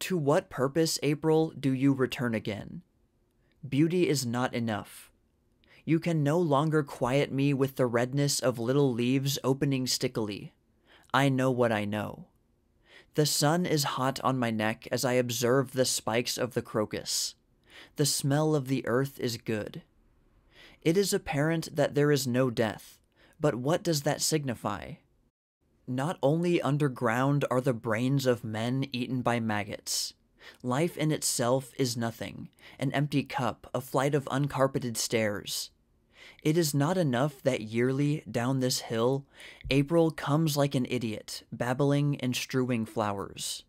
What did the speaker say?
To what purpose, April, do you return again? Beauty is not enough. You can no longer quiet me with the redness of little leaves opening stickily. I know what I know. The sun is hot on my neck as I observe the spikes of the crocus. The smell of the earth is good. It is apparent that there is no death, but what does that signify? Not only underground are the brains of men eaten by maggots. Life in itself is nothing, an empty cup, a flight of uncarpeted stairs. It is not enough that yearly, down this hill, April comes like an idiot, babbling and strewing flowers.